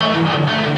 Thank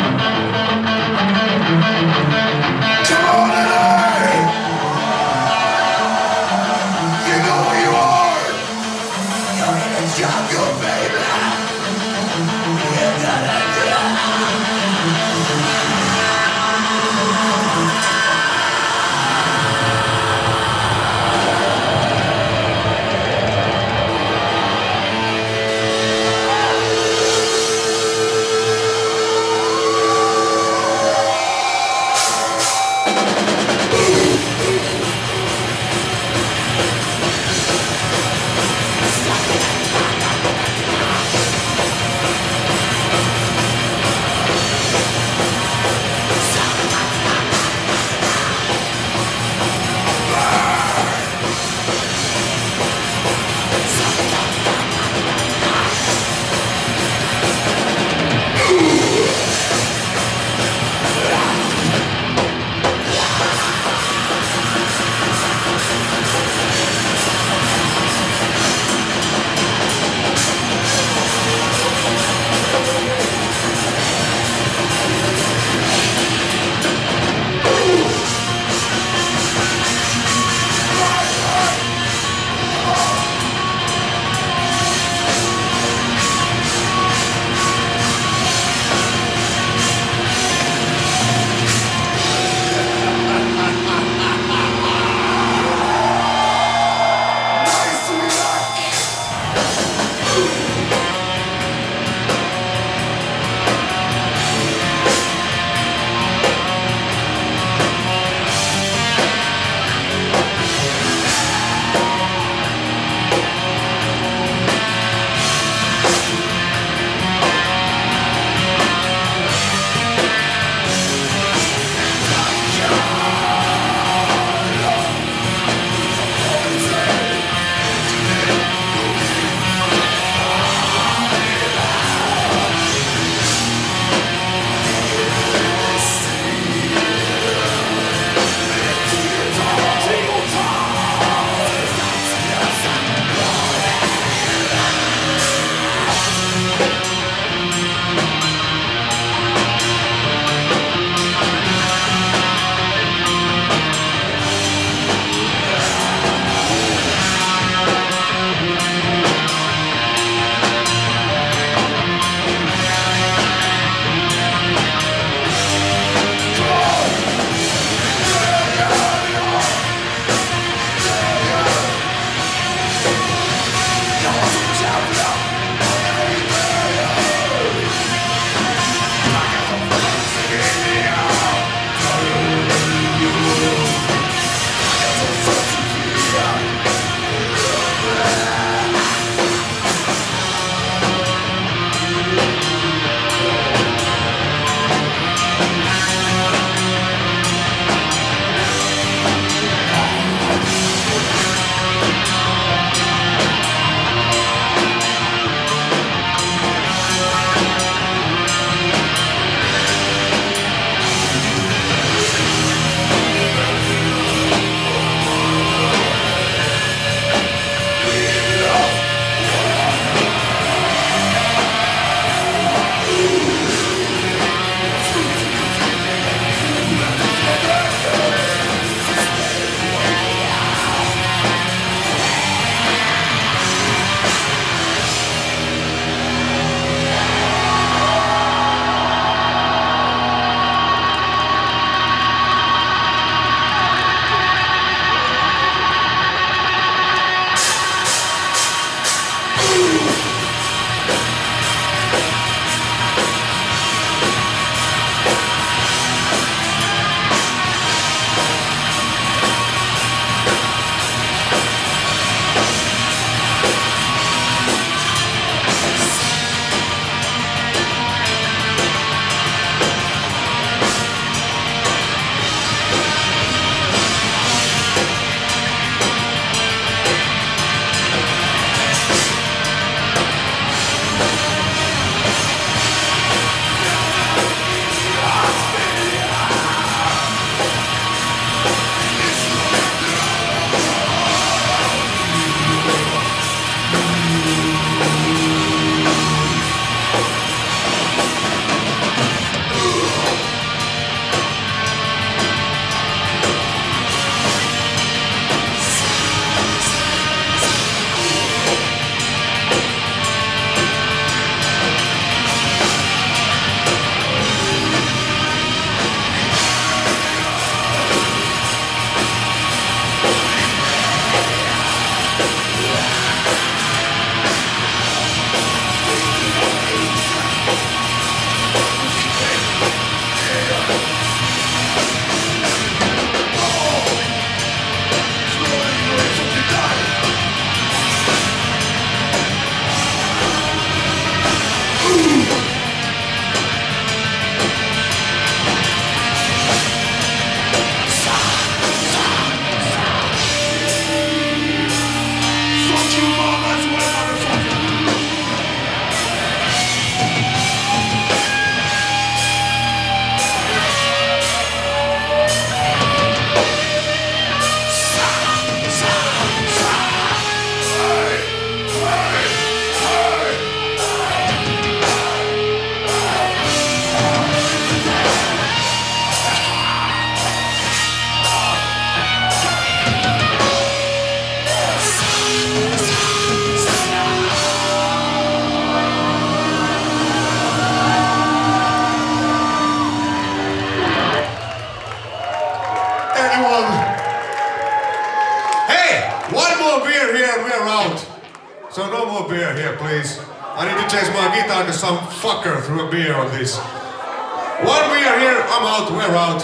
So no more beer here, please. I need to change my guitar to some fucker threw a beer on this. One beer here, I'm out, we're out.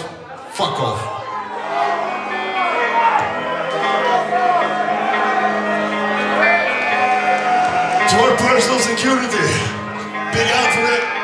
Fuck off. To our personal security. Big out for it.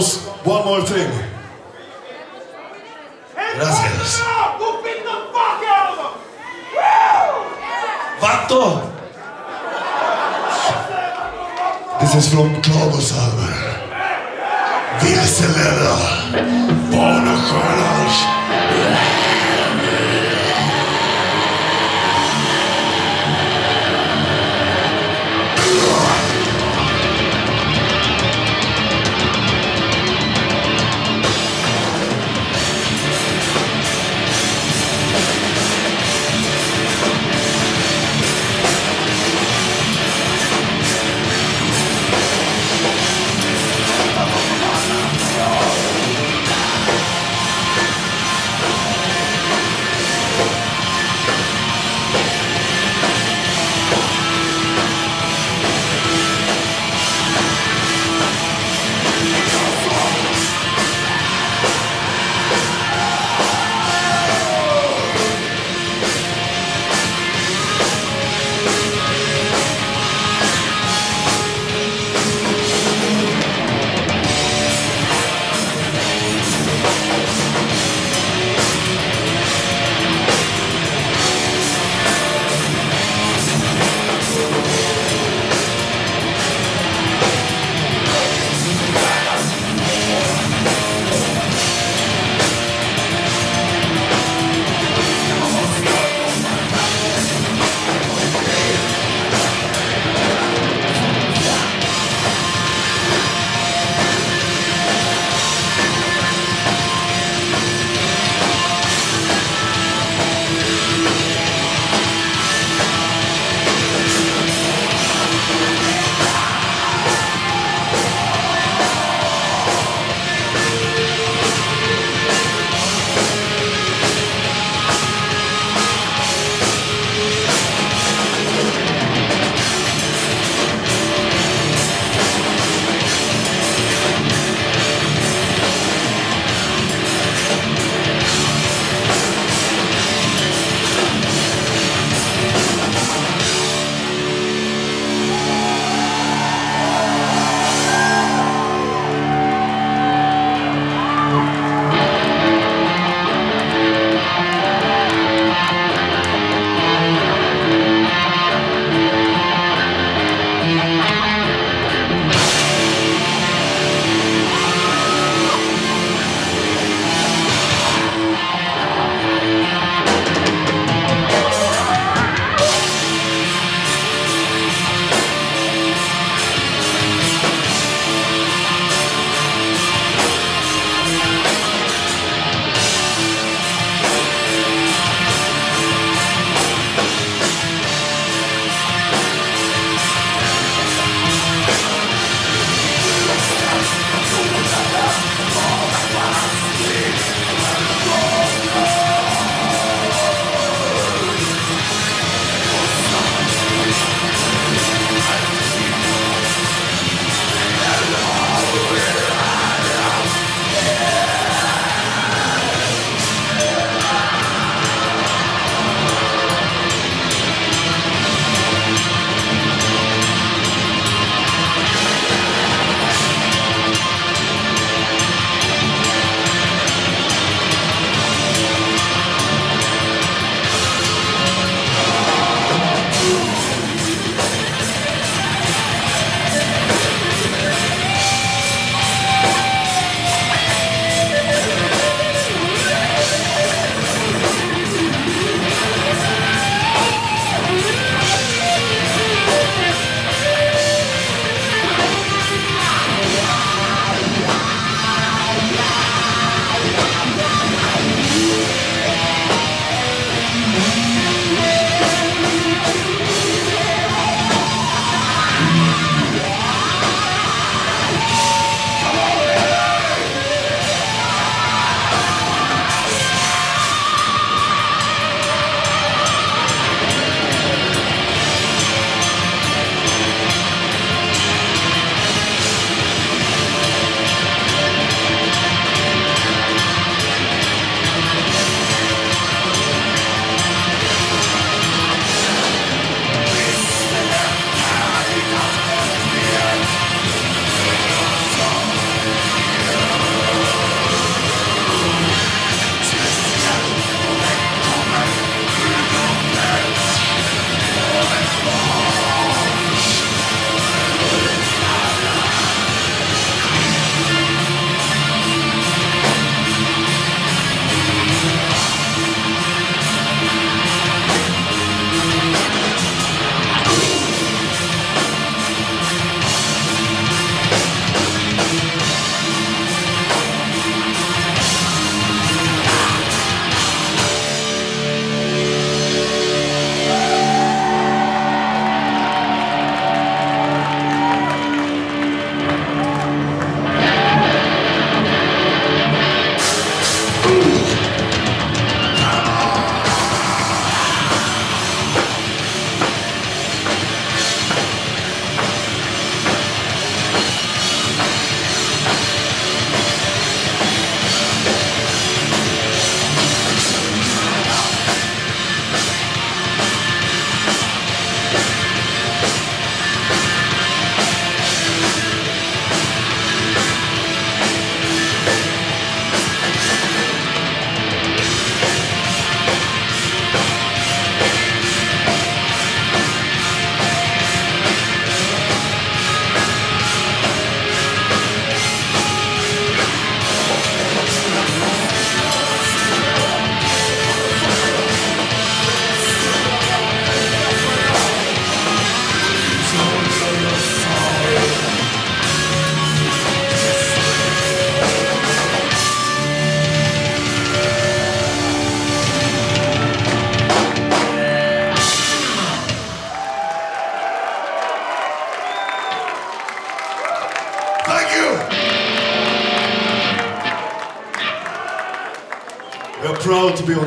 Fucking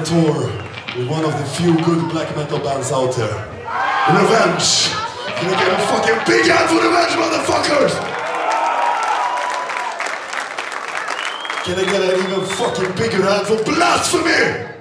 tour with one of the few good black metal bands out there. Revenge! Can I get a fucking big hand for Revenge, motherfuckers? Can I get an even fucking bigger hand for Blasphemy?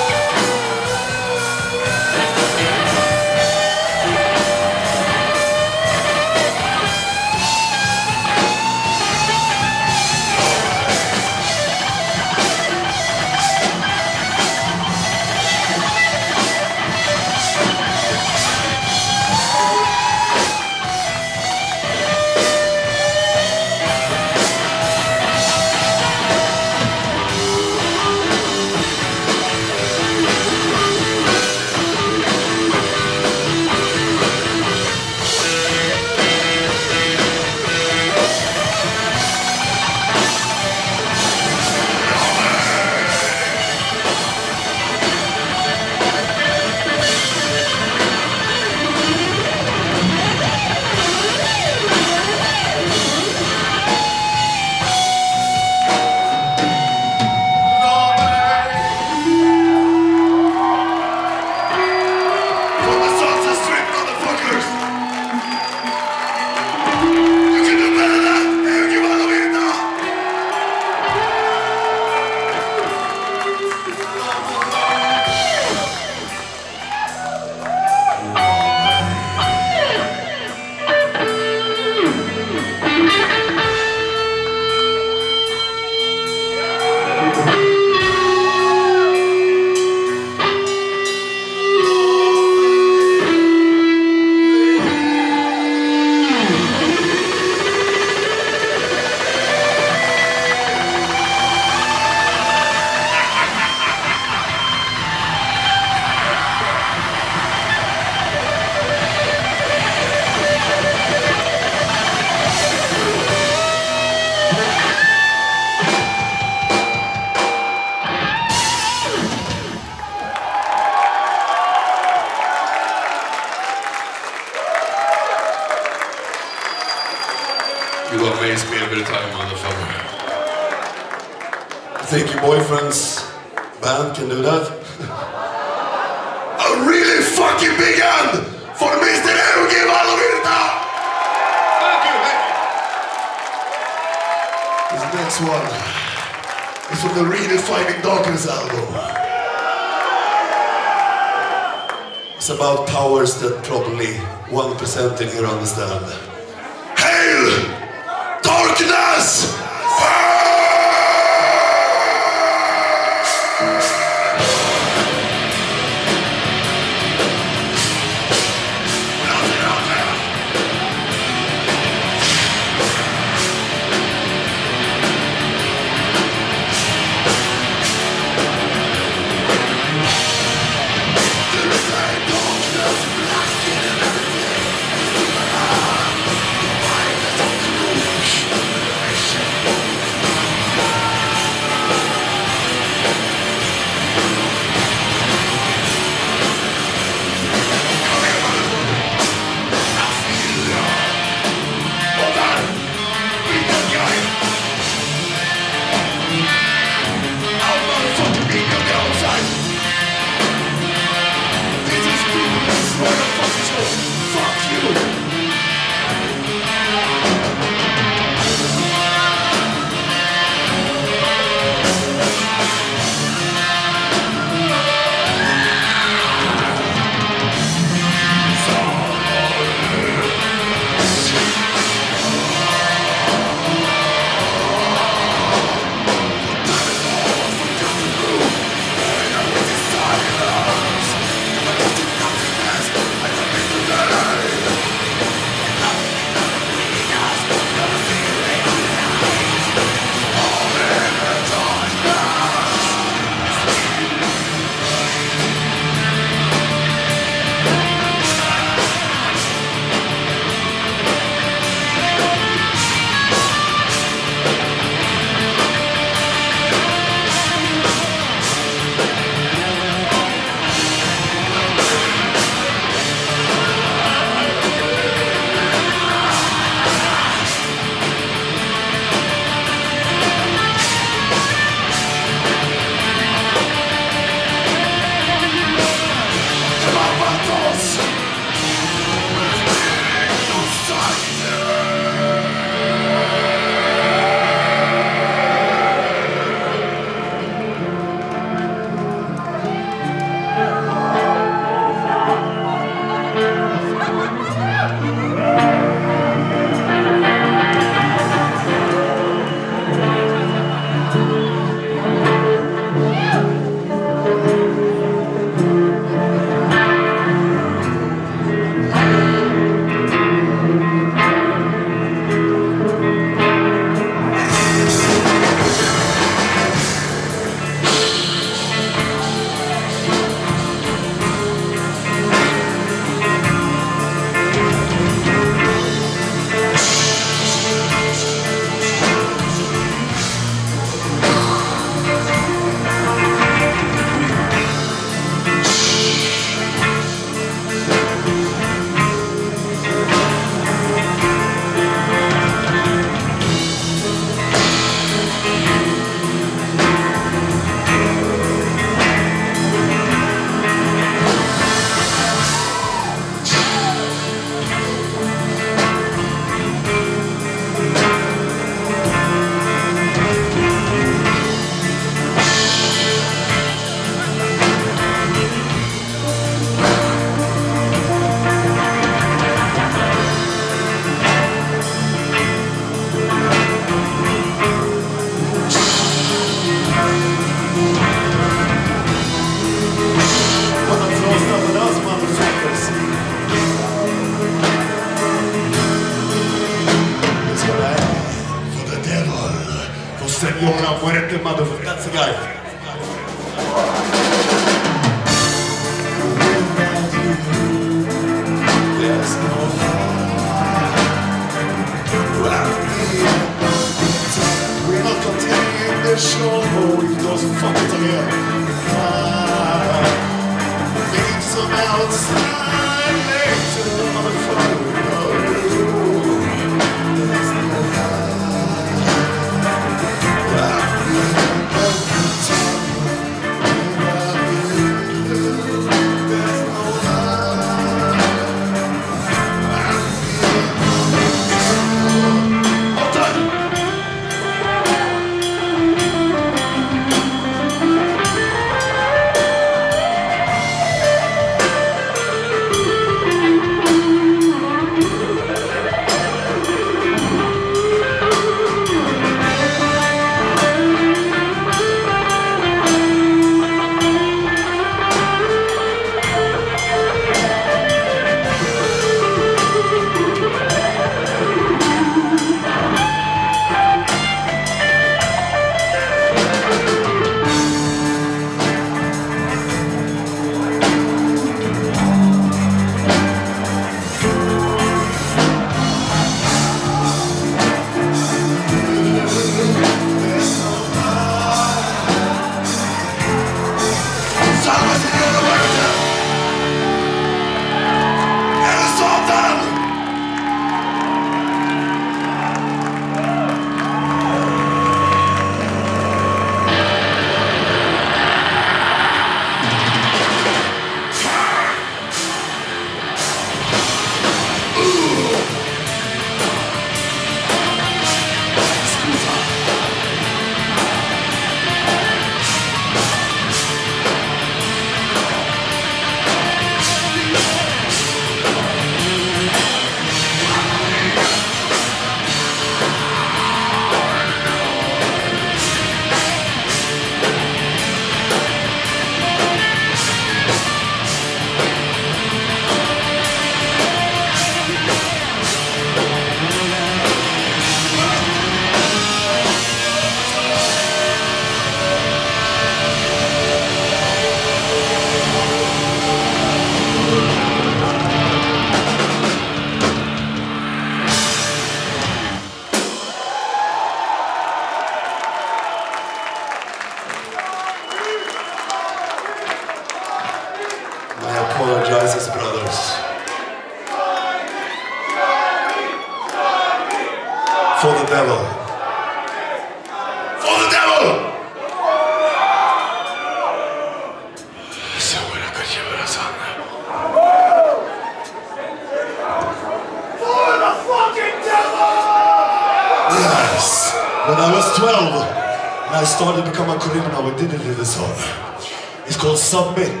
Submit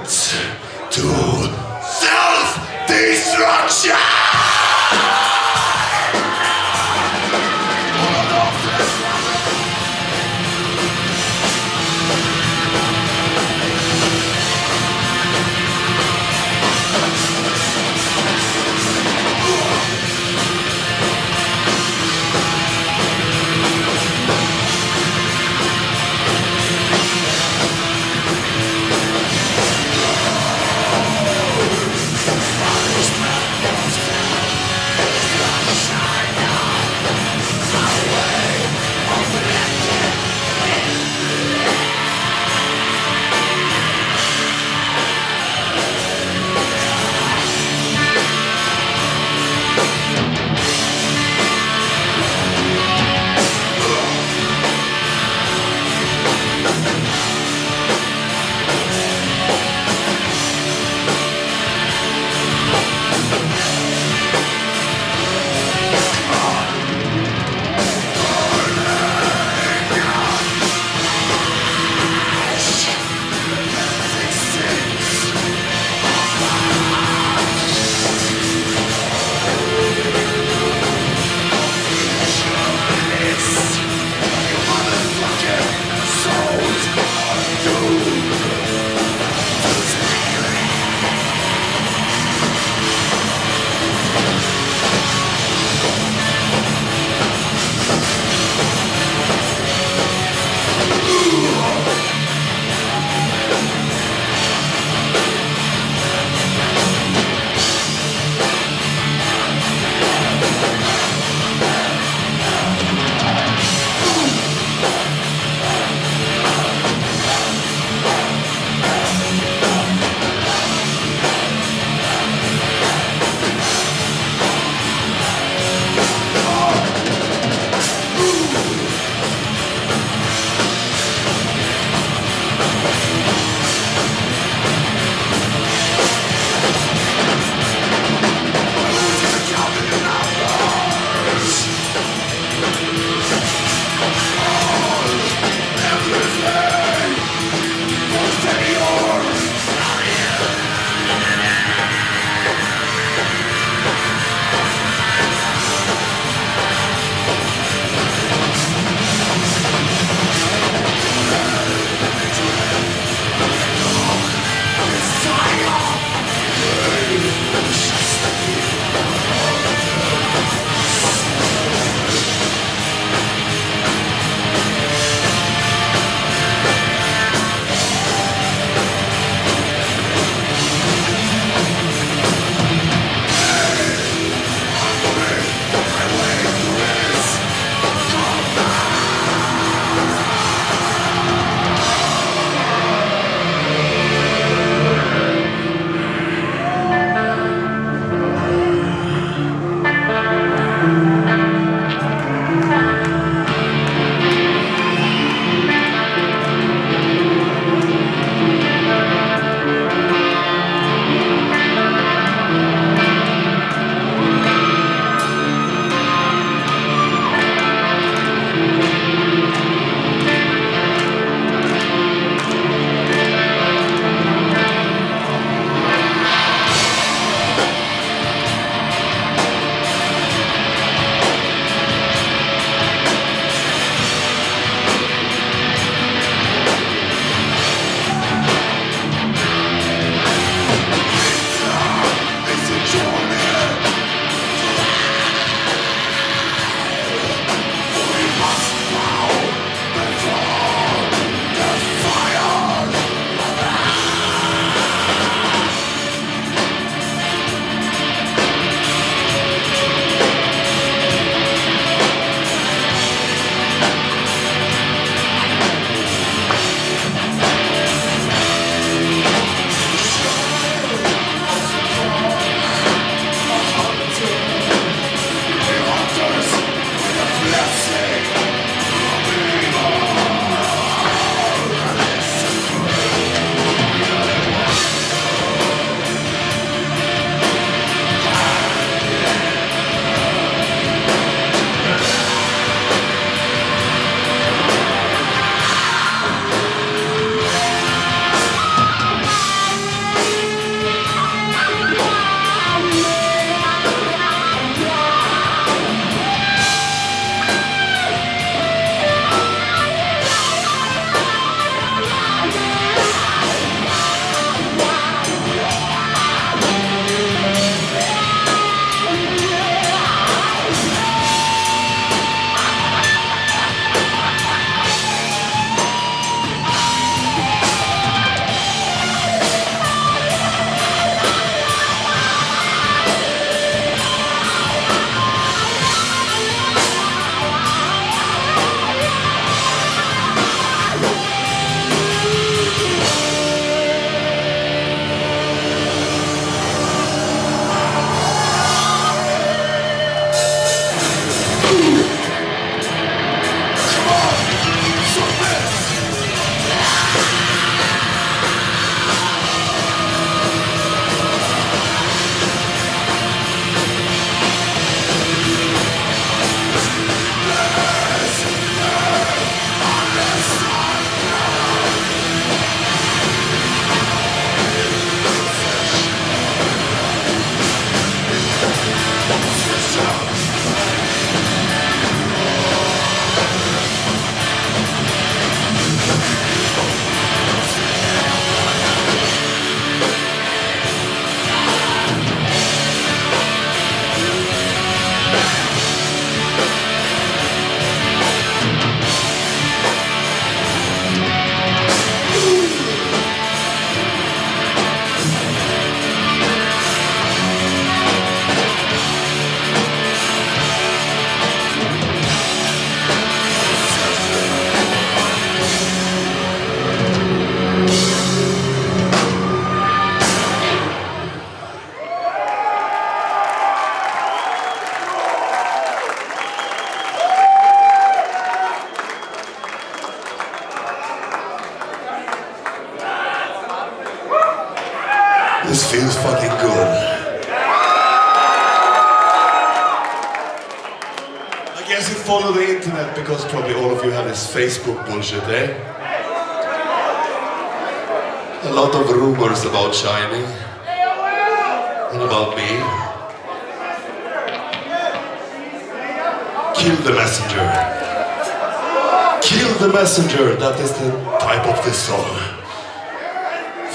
Messenger, that is the type of this song.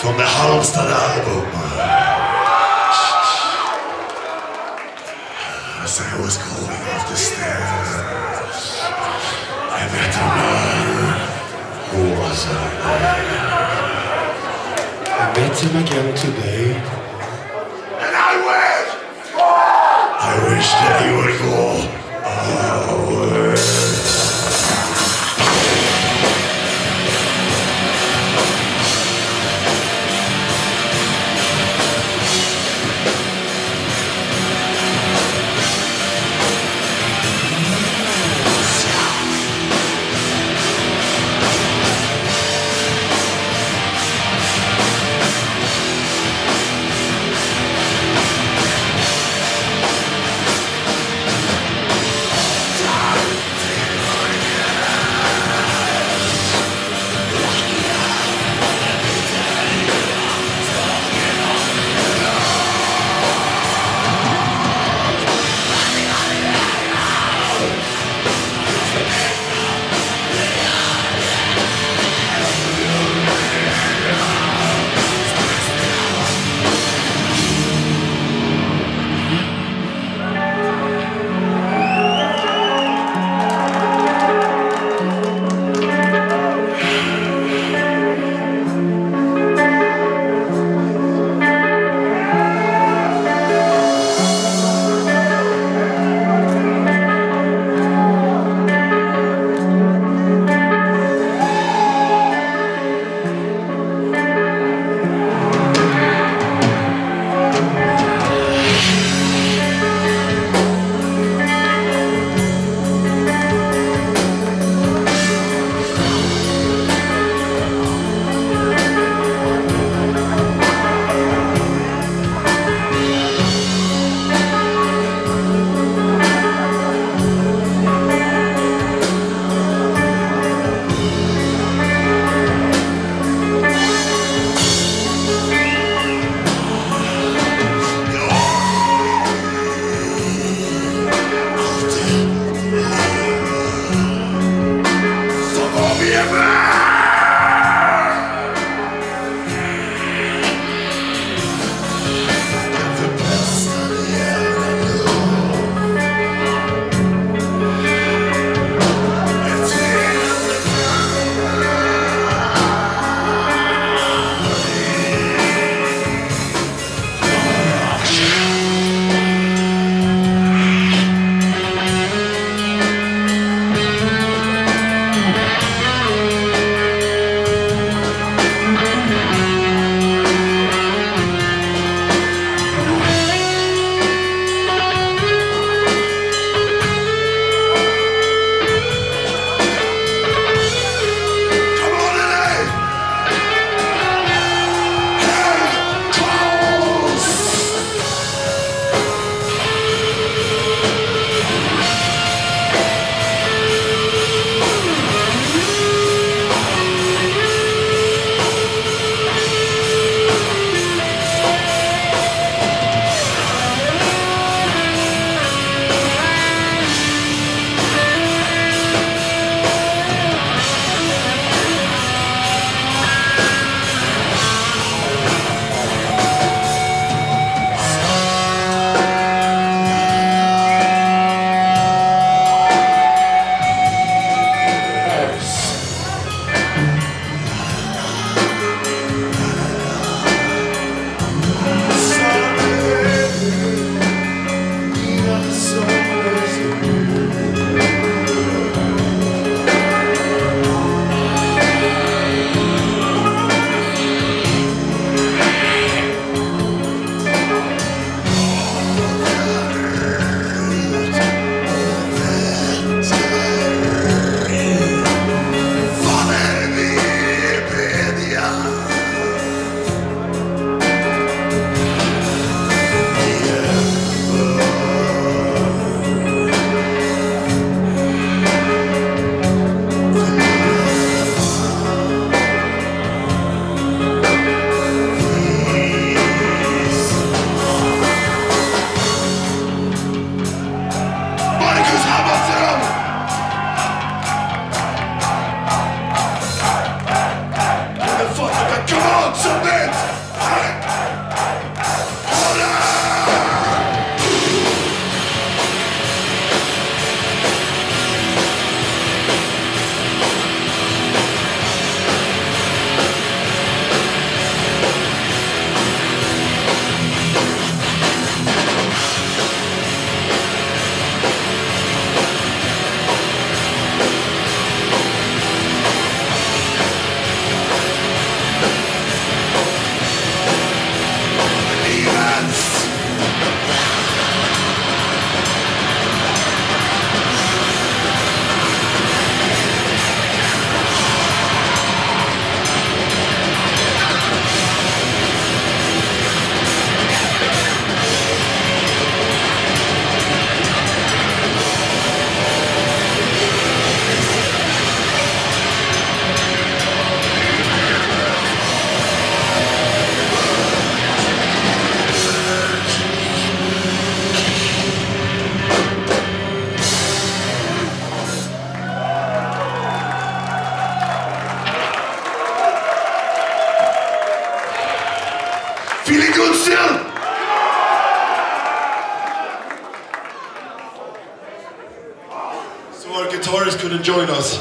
From the Halmstad album. Join us.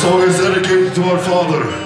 Song is dedicated to our father.